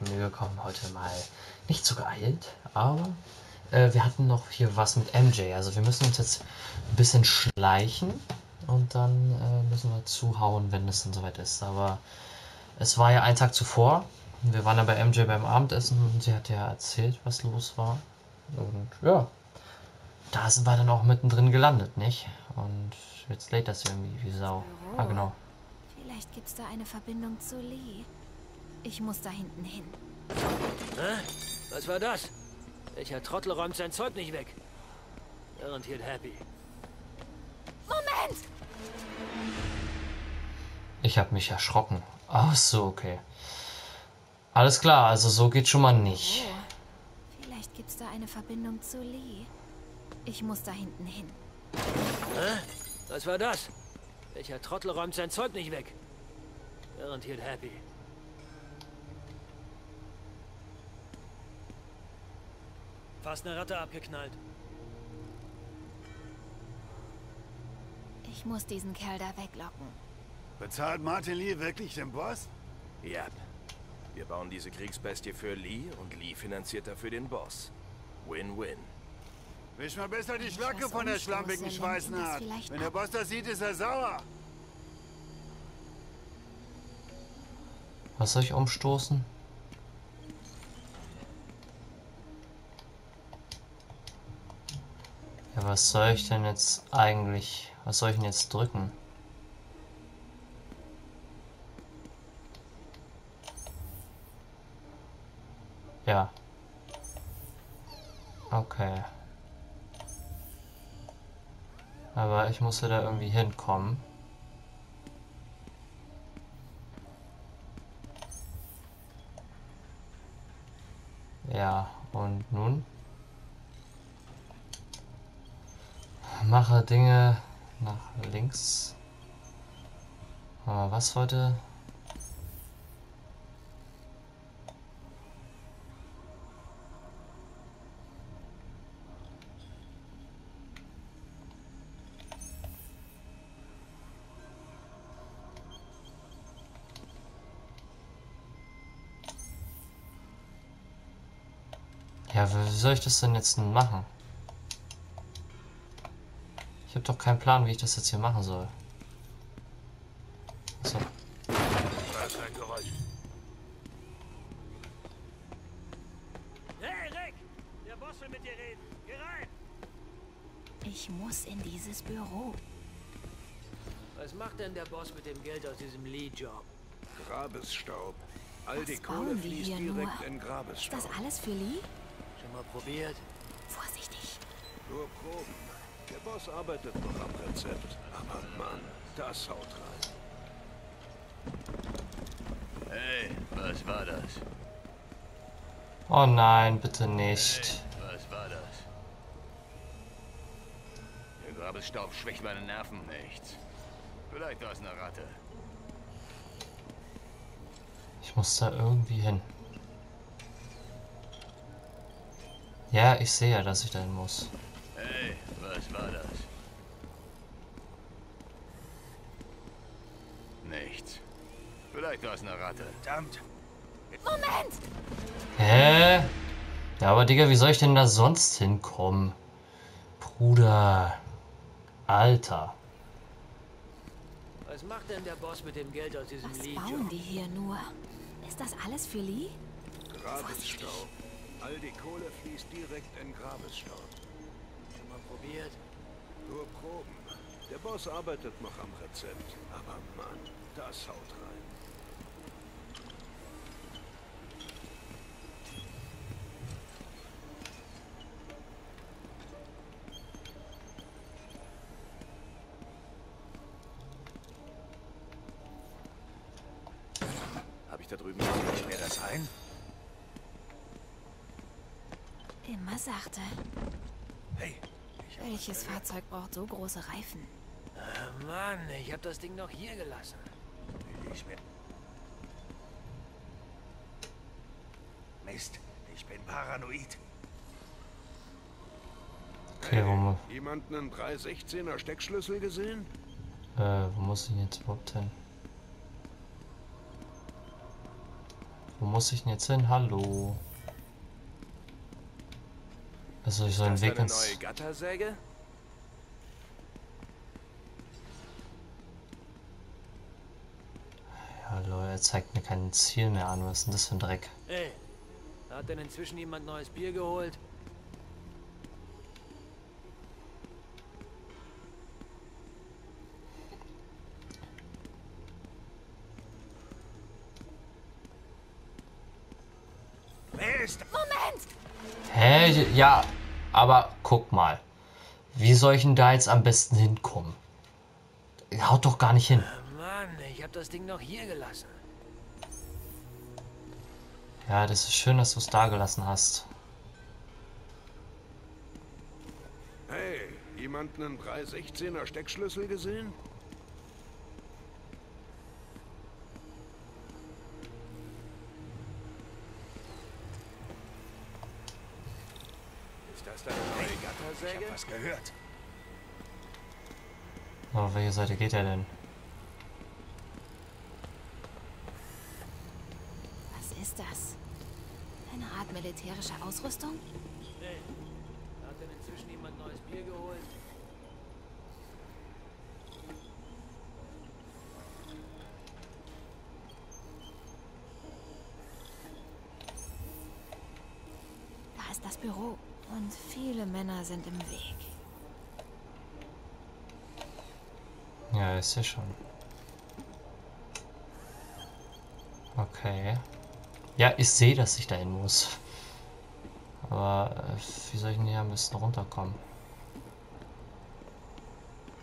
mir gekommen, heute mal nicht so geeilt, aber äh, wir hatten noch hier was mit MJ. Also wir müssen uns jetzt ein bisschen schleichen und dann äh, müssen wir zuhauen, wenn es dann soweit ist. Aber es war ja ein Tag zuvor. Wir waren ja bei MJ beim Abendessen und sie hat ja erzählt, was los war. Und ja, da sind wir dann auch mittendrin gelandet, nicht? Und jetzt lädt das irgendwie wie Sau. Ah, genau. Vielleicht gibt's da eine Verbindung zu Lee. Ich muss da hinten hin. Hä? Was war das? Welcher Trottel räumt sein Zeug nicht weg? Garantiert happy. Moment! Ich habe mich erschrocken. Ach so, okay. Alles klar, also so geht schon mal nicht. Oh, vielleicht gibt's da eine Verbindung zu Lee. Ich muss da hinten hin. Hä? Was war das? Welcher Trottel räumt sein Zeug nicht weg? Garantiert happy. Fast eine Ratte abgeknallt. Ich muss diesen Kerl da weglocken. Bezahlt Martin Lee wirklich den Boss? Yep. Wir bauen diese Kriegsbestie für Lee und Lee finanziert dafür den Boss. Win-win. Wisch mal besser die Schlacke von der schlampigen Schweißnaht. Wenn der. Boss das sieht, ist er sauer. Was soll ich umstoßen? Ja, was soll ich denn jetzt eigentlich... Was soll ich denn jetzt drücken? Ja. Okay. Aber ich musste da irgendwie hinkommen. Ja, und nun? Mache Dinge nach links. Aber was heute? Ja, wie soll ich das denn jetzt machen? Ich habe doch keinen Plan, wie ich das jetzt hier machen soll. So. Was ist ein Geräusch? Hey, Rick! Der Boss will mit dir reden. Geh rein! Ich muss in dieses Büro. Was macht denn der Boss mit dem Geld aus diesem Lee-Job? Grabesstaub. All Was die bauen Kohle die fließt hier direkt nur? in Ist Grabesstaub. das alles für Lee? Schon mal probiert? Vorsichtig. Nur Proben. Der Boss arbeitet noch am Rezept. Aber Mann, das haut rein. Hey, was war das? Oh nein, bitte nicht. Was war das? Der Grabesstaub schwächt meine Nerven nichts. Vielleicht aus einer Ratte. Ich muss da irgendwie hin. Ja, ich sehe ja, dass ich da hin muss. Hey, was war das? Nichts. Vielleicht aus einer Ratte. Verdammt. Moment! Hä? Ja, aber Digga, wie soll ich denn da sonst hinkommen? Bruder. Alter. Was macht denn der Boss mit dem Geld aus diesem Was bauen die hier nur? Ist das alles für Lee? Grabesstaub. All die Kohle fließt direkt in Grabesstaub. Schon mal probiert? Nur Proben. Der Boss arbeitet noch am Rezept. Aber Mann, das haut rein. Habe ich da drüben nicht mehr das ein? Immer sachte. Hey, Welches Fahrzeug braucht so große Reifen? Ah, Mann, ich hab das Ding noch hier gelassen. Ich mir... Mist, ich bin paranoid. Okay, wo, mu- Jemanden einen 316er Steckschlüssel gesehen? äh, wo muss ich jetzt überhaupt hin? Wo muss ich denn jetzt hin? Hallo. Also ich soll einen Weg ins... neue Gattersäge? Hallo, er zeigt mir kein Ziel mehr an. Was ist denn das für ein Dreck? Ey, hat denn inzwischen jemand neues Bier geholt? Mist! Hä? Ja, aber guck mal. Wie soll ich denn da jetzt am besten hinkommen? Haut doch gar nicht hin. Mann, ich hab das Ding noch hier gelassen. Ja, das ist schön, dass du es da gelassen hast. Hey, jemand einen 316er Steckschlüssel gesehen? Ist das deine neue Ich hab was gehört. Auf welche Seite geht er denn? Was ist das? Eine Art militärische Ausrüstung? Ey, hat denn inzwischen jemand neues Bier geholt? Da ist das Büro. Und viele Männer sind im Weg. Ja, ist ja schon. Okay. Ja, ich sehe, dass ich dahin muss. Aber äh, wie soll ich denn hier am besten runterkommen?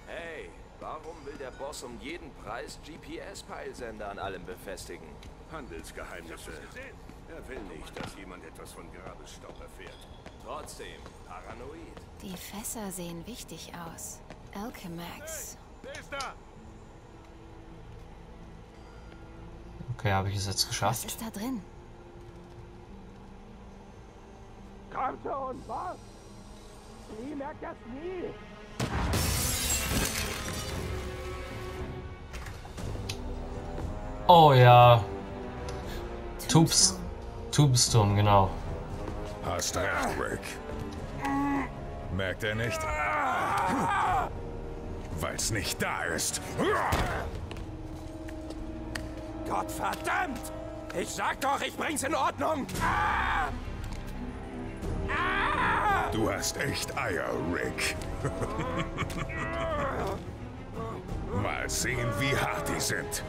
Hey, warum will der Boss um jeden Preis GPS-Peilsender an allem befestigen? Handelsgeheimnisse. Er will nicht, dass jemand etwas von Grabesstaub erfährt. Trotzdem, paranoid. Die Fässer sehen wichtig aus. Alchemax. Wer ist da? Okay, habe ich es jetzt Was geschafft? ist da drin? Komm schon, was? Lee merkt das nie. Oh ja, Tubes. Tombstone, genau. Hast recht, Rick. Merkt er nicht? Weil's nicht da ist. Gottverdammt! Ich sag doch, ich bring's in Ordnung! Du hast echt Eier, Rick. Mal sehen, wie hart die sind.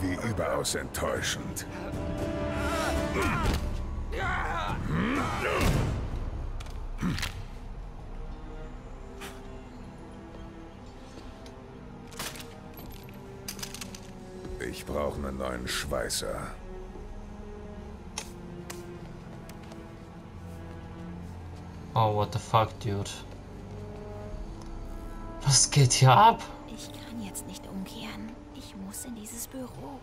Wie überaus enttäuschend. Schweißer. Oh, what the fuck, dude. Was geht hier ab? Ich kann jetzt nicht umkehren. Ich muss in dieses Büro.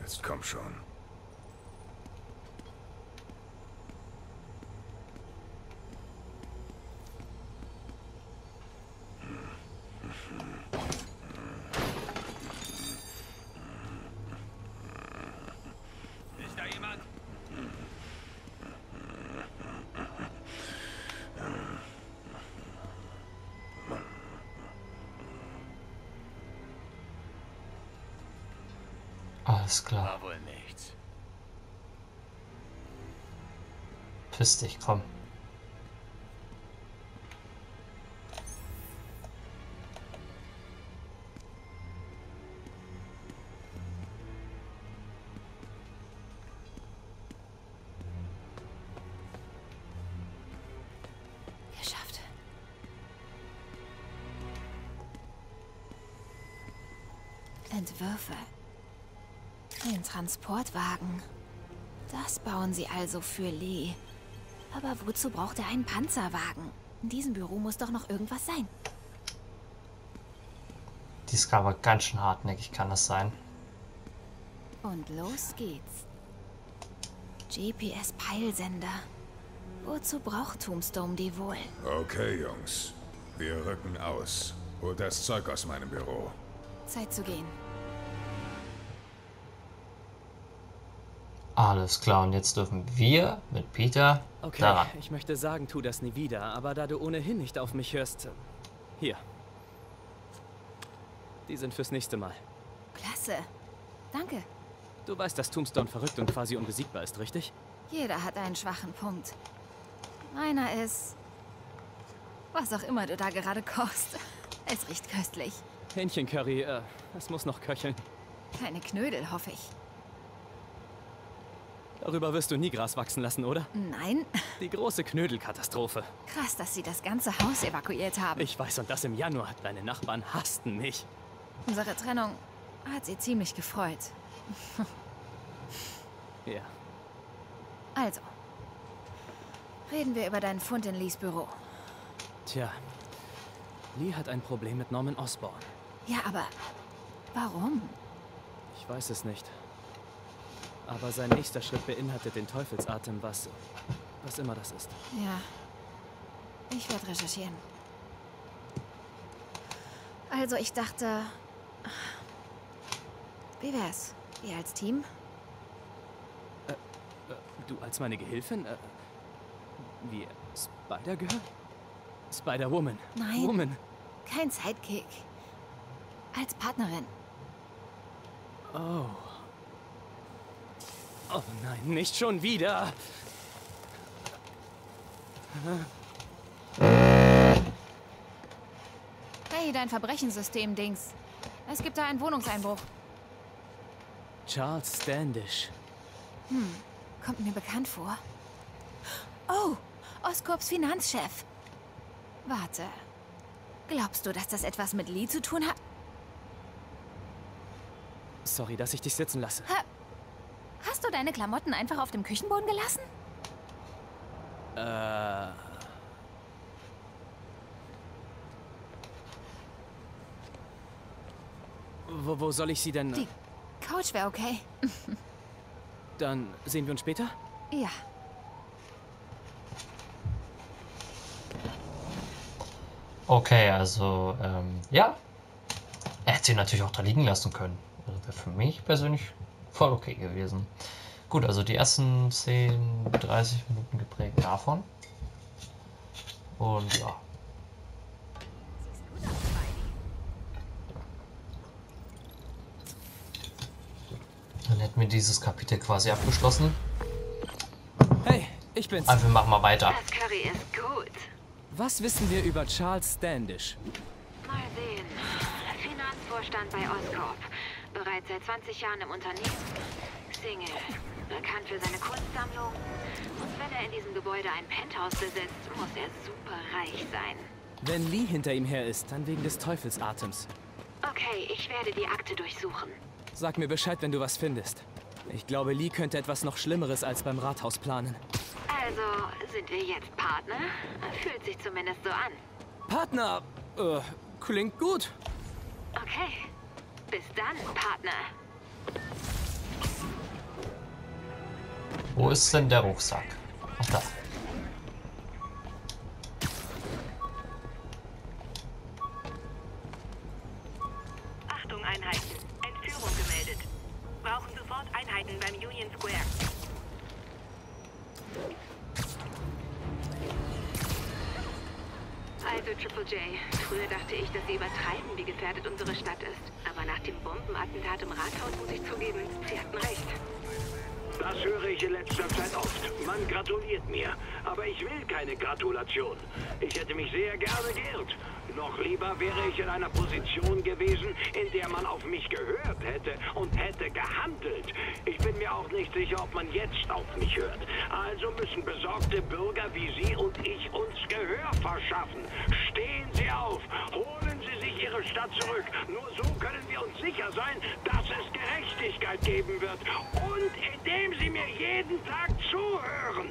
Jetzt komm schon. Alles klar. War wohl nichts. Piss dich, komm. Transportwagen. Das bauen sie also für Lee. Aber wozu braucht er einen Panzerwagen? In diesem Büro muss doch noch irgendwas sein. Die ist aber ganz schön hartnäckig, kann das sein. Und los geht's. GPS-Peilsender. Wozu braucht Tombstone die wohl? Okay, Jungs. Wir rücken aus. Holt das Zeug aus meinem Büro. Zeit zu gehen. Alles klar, und jetzt dürfen wir mit Peter Okay, daran. ich möchte sagen, tu das nie wieder, aber da du ohnehin nicht auf mich hörst. äh, Hier. Die sind fürs nächste Mal. Klasse. Danke. Du weißt, dass Tombstone verrückt und quasi unbesiegbar ist, richtig? Jeder hat einen schwachen Punkt. Meiner ist... Was auch immer du da gerade kochst. Es riecht köstlich. Hähnchencurry, äh, es muss noch köcheln. Keine Knödel, hoffe ich. Darüber wirst du nie Gras wachsen lassen, oder? Nein? Die große Knödelkatastrophe. Krass, dass sie das ganze Haus evakuiert haben. Ich weiß, und das im Januar. Deine Nachbarn hassten mich. Unsere Trennung hat sie ziemlich gefreut. Ja. Also, reden wir über deinen Fund in Lees Büro. Tja. Lee hat ein Problem mit Norman Osborn. Ja, aber warum? Ich weiß es nicht. Aber sein nächster Schritt beinhaltet den Teufelsatem, was. was immer das ist. Ja, ich werde recherchieren. Also, ich dachte... Wie wär's? Wir als Team? Äh, du als meine Gehilfin? Äh, wie Spider-Girl? Spider-Woman. Nein. Woman. Kein Sidekick. Als Partnerin. Oh. Oh nein, nicht schon wieder. Hey, dein Verbrechenssystem-Dings. Es gibt da einen Wohnungseinbruch. Charles Standish. Hm, kommt mir bekannt vor. Oh, Oscorps Finanzchef. Warte. Glaubst du, dass das etwas mit Lee zu tun hat? Sorry, dass ich dich sitzen lasse. Ha du deine Klamotten einfach auf dem Küchenboden gelassen? Äh. Wo, wo soll ich sie denn? Die Couch wäre okay. Dann sehen wir uns später? Ja. Okay, also, ähm, ja. Er hätte sie natürlich auch da liegen lassen können. Also wäre für mich persönlich voll okay gewesen. Gut, also die ersten 10, 30 Minuten geprägt davon. Und ja. Dann hätten wir dieses Kapitel quasi abgeschlossen. Hey, ich bin's. Also wir machen mal weiter. Das Curry ist gut. Was wissen wir über Charles Standish? Mal sehen. Finanzvorstand bei Oscorp. Bereits seit 20 Jahren im Unternehmen. Single. Bekannt für seine Kunstsammlung. Und wenn er in diesem Gebäude ein Penthouse besitzt, muss er super reich sein. Wenn Lee hinter ihm her ist, dann wegen des Teufelsatems. Okay, ich werde die Akte durchsuchen. Sag mir Bescheid, wenn du was findest. Ich glaube, Lee könnte etwas noch Schlimmeres als beim Rathaus planen. Also, sind wir jetzt Partner? Fühlt sich zumindest so an. Partner! Äh, klingt gut. Okay. Bis dann, Partner. Wo ist denn der Rucksack? Ach da. Geben wird. Und indem Sie mir jeden Tag zuhören.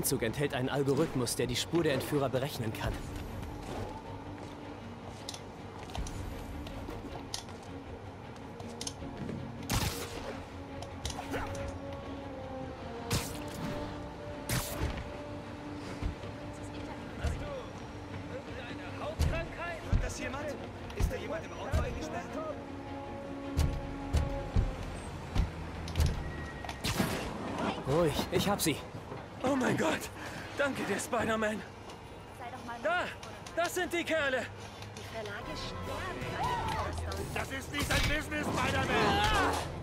Anzug enthält einen Algorithmus, der die Spur der Entführer berechnen kann. Ruhig, ich hab sie. Oh Gott! Danke dir, Spider-Man! Da! Das sind die Kerle! Das ist nicht dein Business, Spider-Man! Na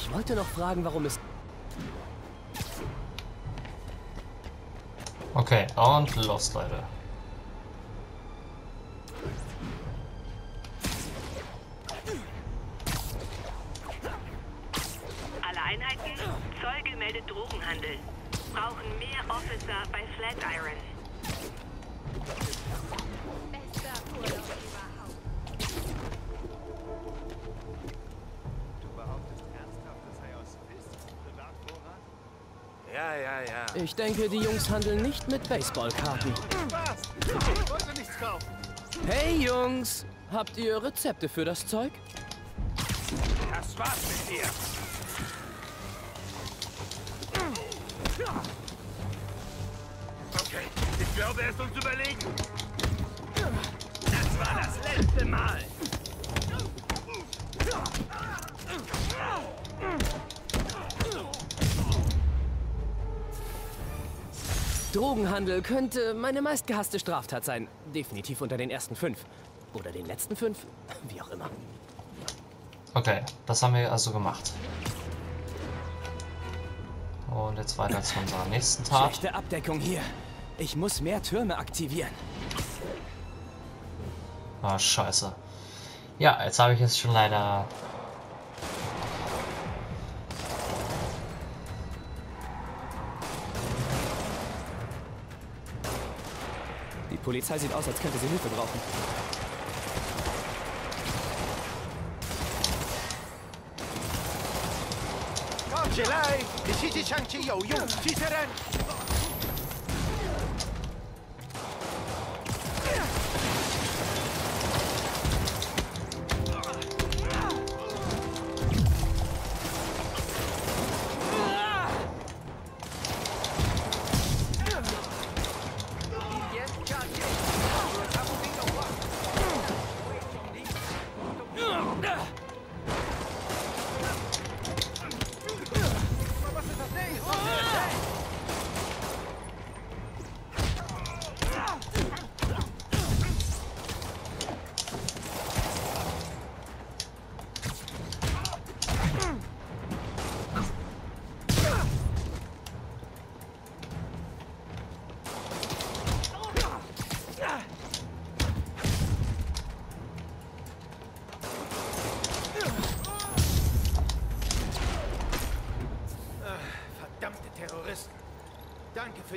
Ich wollte noch fragen, warum es... Okay, und los, Leute. Handeln nicht mit Baseballkarten. Hey Jungs, habt ihr Rezepte für das Zeug? Das war's mit dir. Okay, ich glaube, er ist uns überlegen. Das war das letzte Mal. Drogenhandel könnte meine meistgehasste Straftat sein. Definitiv unter den ersten fünf. Oder den letzten fünf. Wie auch immer. Okay, das haben wir also gemacht. Und jetzt weiter zu unserer nächsten Tat. Schlechte Abdeckung hier. Ich muss mehr Türme aktivieren. Ah, scheiße. Ja, jetzt habe ich es schon leider... Polizei sieht aus, als könnte sie Hilfe brauchen. Komm,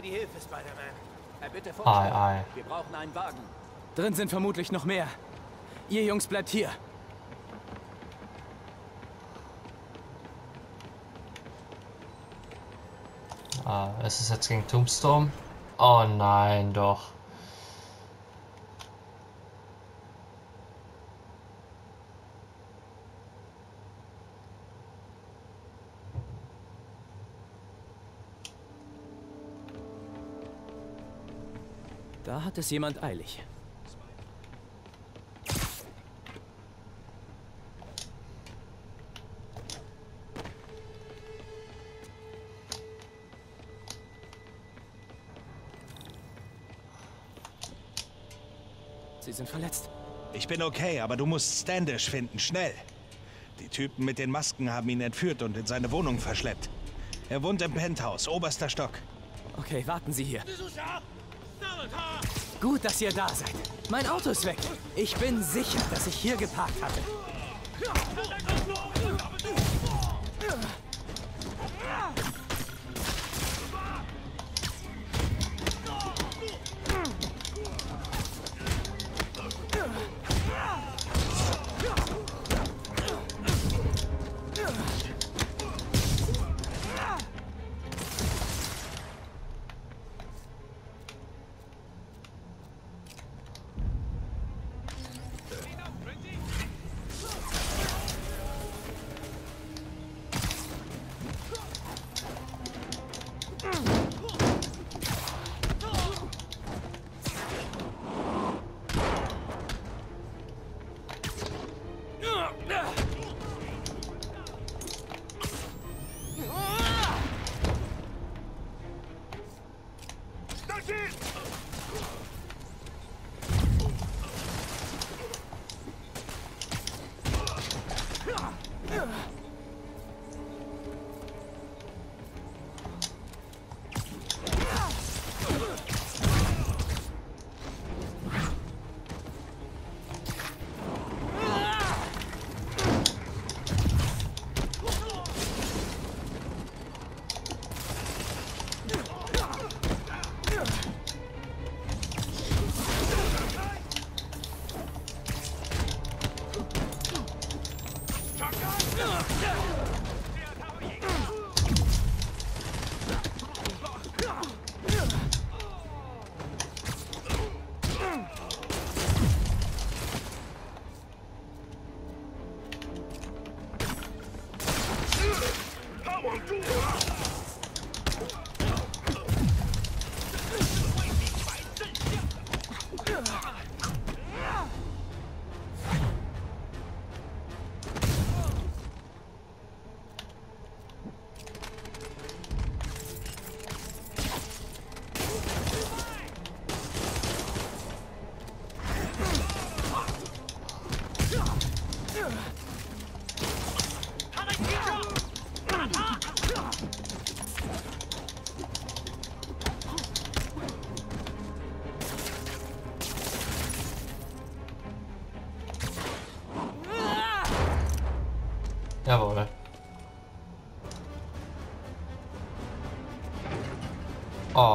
für die Hilfe, Spider-Man. Bitte Ei, ei. Wir brauchen einen Wagen. Drin sind vermutlich noch mehr. Ihr Jungs bleibt hier. Ah, ist es jetzt gegen Tombstone? Oh nein, doch. Hat es jemand eilig. Sie sind verletzt. Ich bin okay, aber du musst Standish finden, schnell. Die Typen mit den Masken haben ihn entführt und in seine Wohnung verschleppt. Er wohnt im Penthouse, oberster Stock. Okay, warten Sie hier. Gut, dass ihr da seid. Mein Auto ist weg. Ich bin sicher, dass ich hier geparkt hatte.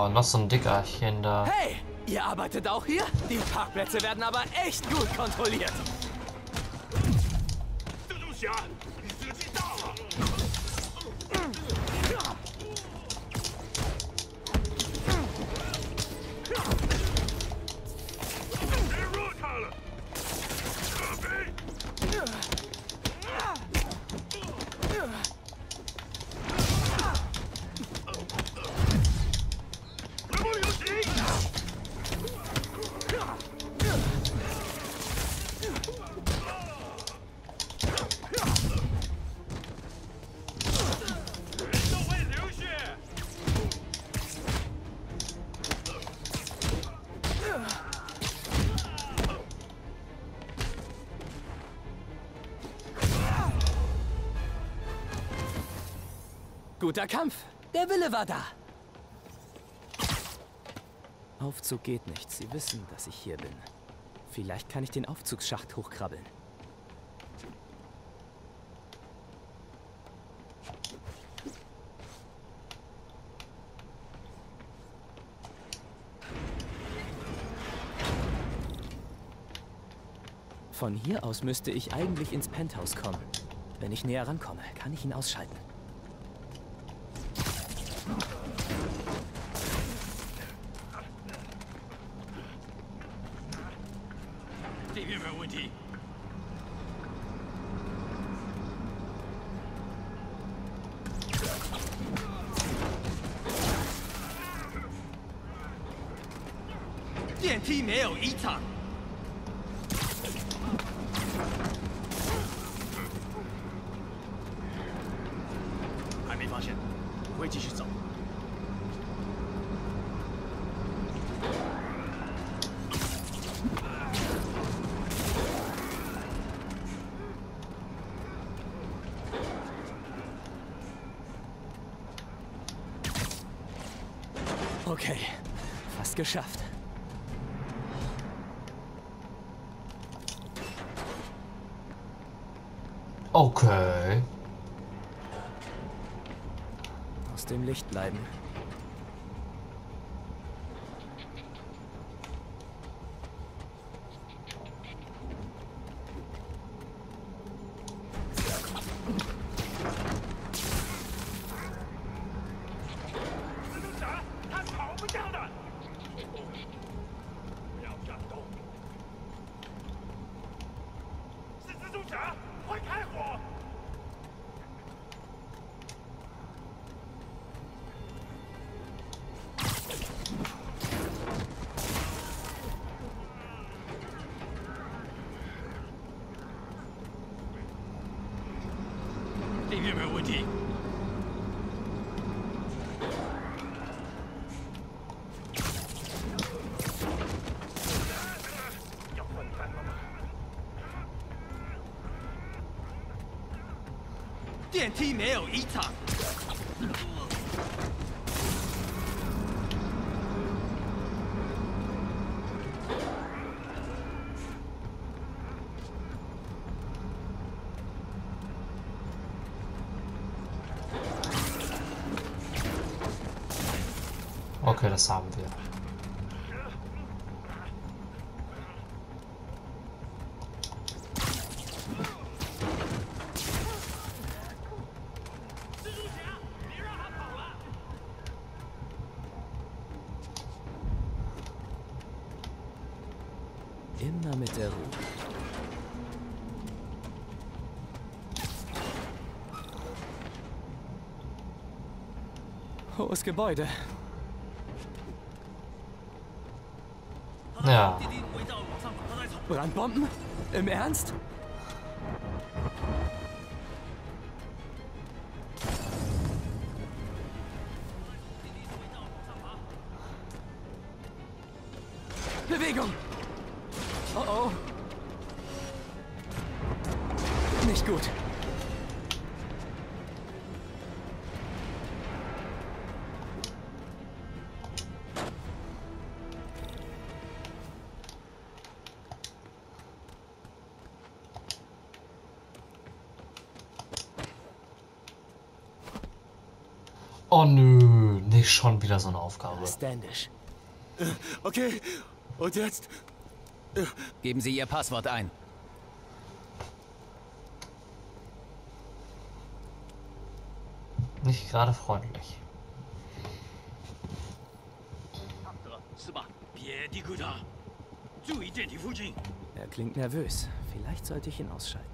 Oh, noch so ein Dickerchen da. Hey, ihr arbeitet auch hier? Die Parkplätze werden aber echt gut kontrolliert. 蜘 guter Kampf. Der Wille war da. Aufzug geht nicht. Sie wissen, dass ich hier bin. Vielleicht kann ich den Aufzugsschacht hochkrabbeln. Von hier aus müsste ich eigentlich ins Penthouse kommen. Wenn ich näher rankomme, kann ich ihn ausschalten. Okay, fast geschafft. Okay. Aus dem Licht bleiben. 里面没有问题。电梯没有异常 das haben wir. Immer mit der Ruhe. Hohes Gebäude. Ja. Brandbomben? Im Ernst? Schon wieder so eine Aufgabe. Standish. Okay, und jetzt? Geben Sie Ihr Passwort ein. Nicht gerade freundlich. Er klingt nervös. Vielleicht sollte ich ihn ausschalten.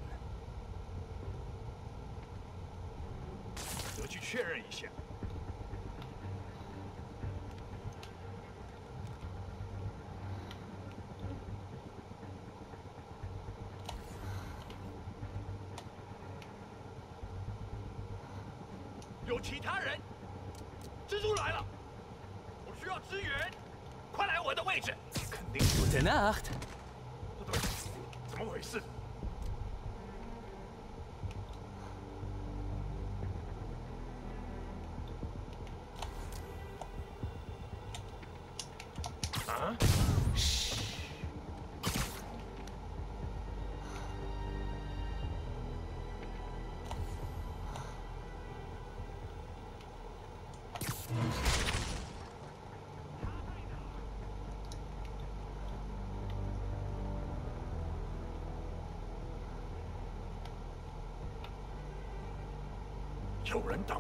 有其他人，蜘蛛来了，我需要支援，快来我的位置。肯定 Gute Nacht. 不对，怎么回事？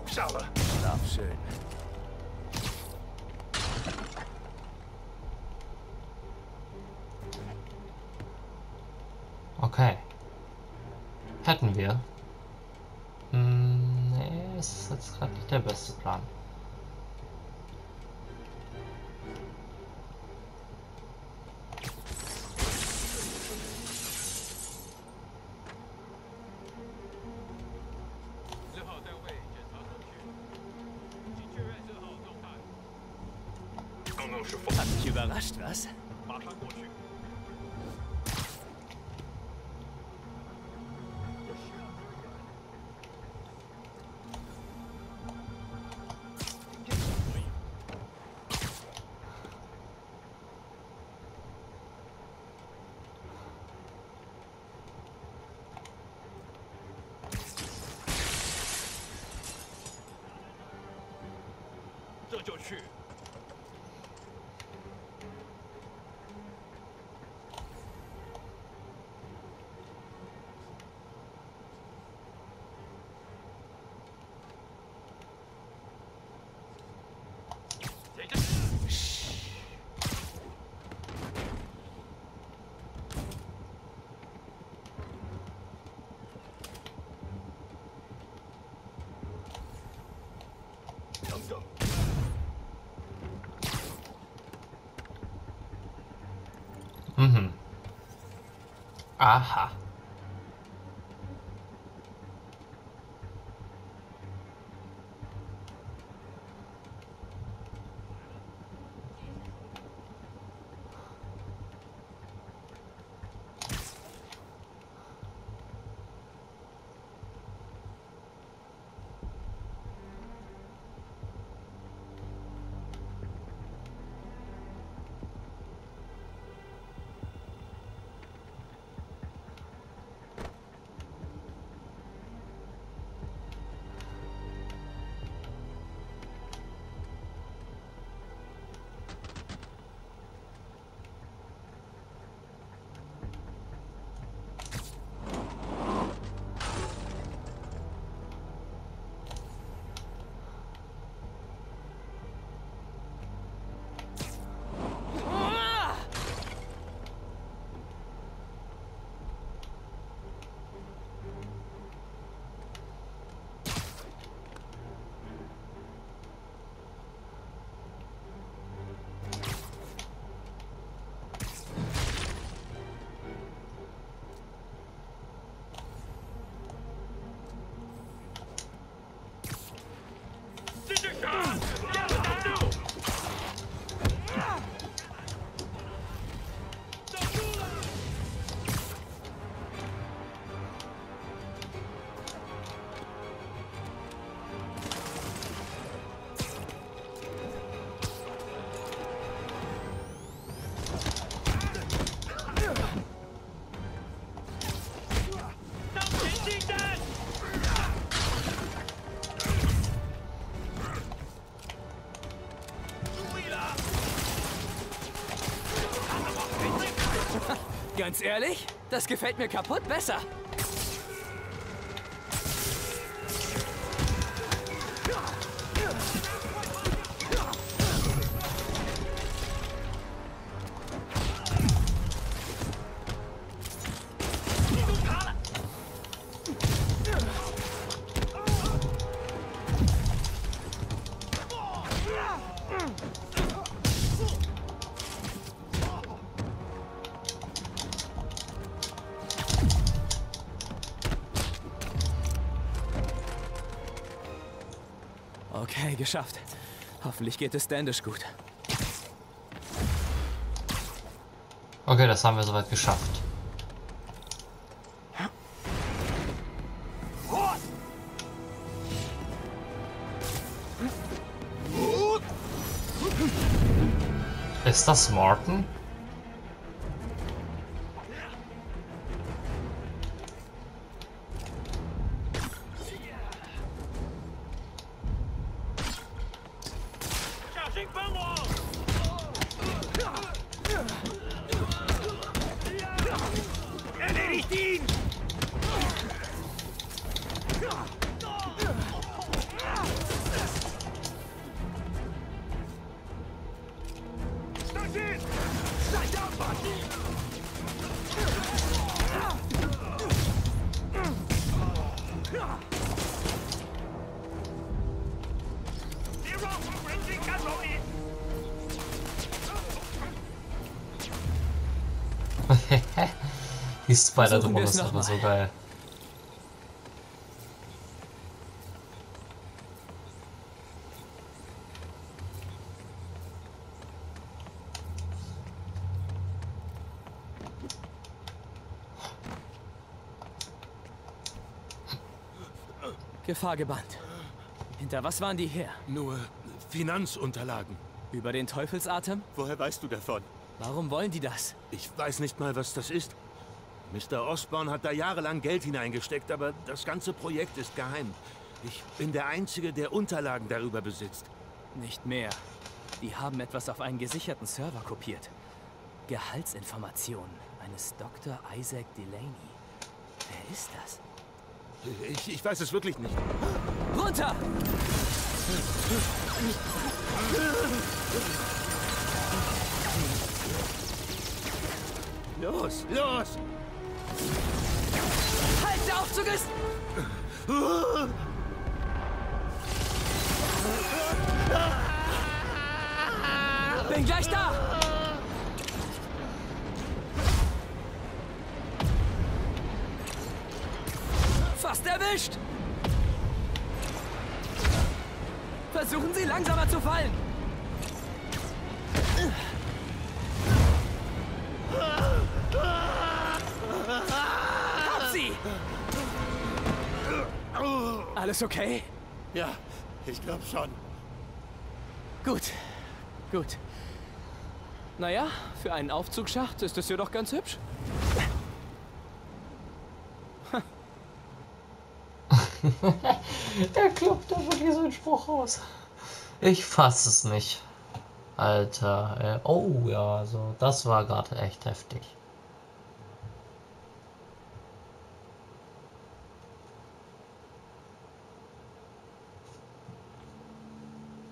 Schade. Schön. Okay. Hätten wir. Hm, nee, ist jetzt gerade nicht der beste Plan. Hat mich überrascht, was? Mm-hmm. Aha. Ganz ehrlich, das gefällt mir kaputt besser. Okay, geschafft. Hoffentlich geht es Standish gut. Okay, das haben wir soweit geschafft. Ist das Morton? Die Spider Versuchen wir drum es ist aber mal. so geil. Gefahr gebannt. Hinter was waren die her? Nur Finanzunterlagen. Über den Teufelsatem? Woher weißt du davon? Warum wollen die das? Ich weiß nicht mal, was das ist. Mr. Osborne hat da jahrelang Geld hineingesteckt, aber das ganze Projekt ist geheim. Ich bin der Einzige, der Unterlagen darüber besitzt. Nicht mehr. Die haben etwas auf einen gesicherten Server kopiert. Gehaltsinformationen eines Dr. Isaac Delaney. Wer ist das? Ich, ich weiß es wirklich nicht. Runter! Los, los! Halt, der Aufzug ist... Bin gleich da! Fast erwischt! Versuchen Sie langsamer zu fallen! Alles okay? Ja, ich glaube schon. Gut, gut. Naja, für einen Aufzugsschacht ist es ja doch ganz hübsch. er kloppt da wirklich so einen Spruch aus. Ich fass es nicht. Alter, äh, oh ja, also das war gerade echt heftig.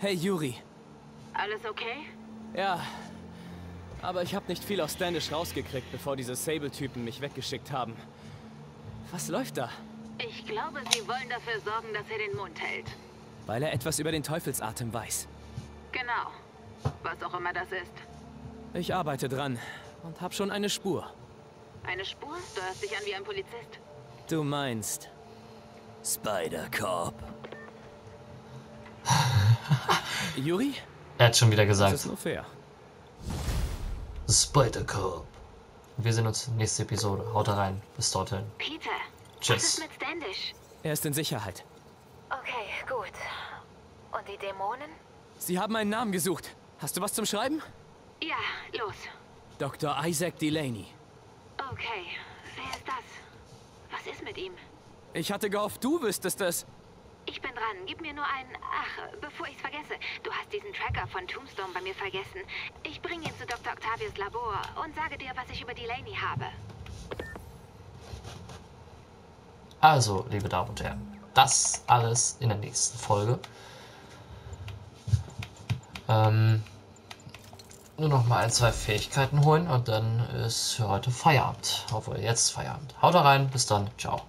Hey Yuri. Alles okay? Ja, aber ich habe nicht viel aus Standish rausgekriegt, bevor diese Sable-Typen mich weggeschickt haben. Was läuft da? Ich glaube, Sie wollen dafür sorgen, dass er den Mund hält. Weil er etwas über den Teufelsatem weiß. Genau. Was auch immer das ist. Ich arbeite dran und hab schon eine Spur. Eine Spur? Du hörst dich an wie ein Polizist. Du meinst Spider-Cop. Yuri? Er hat schon wieder Das gesagt. ist nur fair. Spider-Cop. Wir sehen uns nächste Episode. Haut rein. Bis dorthin. Peter, Tschüss. was ist mit Standish? Er ist in Sicherheit. Okay, gut. Und die Dämonen? Sie haben einen Namen gesucht. Hast du was zum Schreiben? Ja, los. Dr. Isaac Delaney. Okay, wer ist das? Was ist mit ihm? Ich hatte gehofft, du wüsstest es. Ich bin dran. Gib mir nur einen... Ach, bevor ich's vergesse. Du hast diesen Tracker von Tombstone bei mir vergessen. Ich bringe ihn zu Dr. Octavius Labor und sage dir, was ich über Delaney habe. Also, liebe Damen und Herren, das alles in der nächsten Folge. Ähm, nur noch mal ein, zwei Fähigkeiten holen und dann ist für heute Feierabend. Obwohl, jetzt Feierabend. Haut rein, bis dann, ciao.